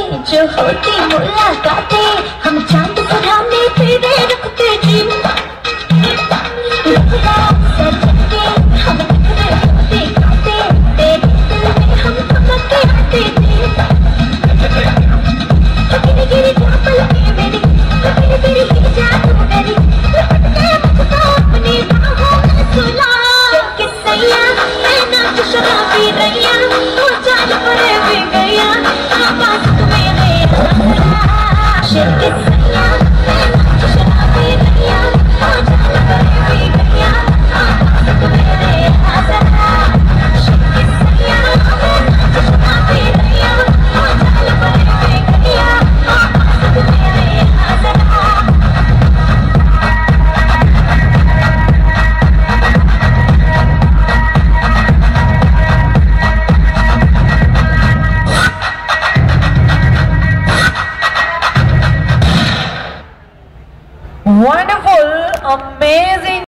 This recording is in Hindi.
जो होती मुलाकातें हम चाँद पढ़ाने फिरे रुकते दिन रुकता सर झटके हम टकरे होते खाते तेरे दिल में हम पकड़ते आते थे पकड़ गिरी जा पल में मेरी पकड़ गिरी ही जा तू मेरी लपटते मुझको अपनी बाहों में सुला क्योंकि सैया मैं ना शराबी रही Get some love. Wonderful, amazing.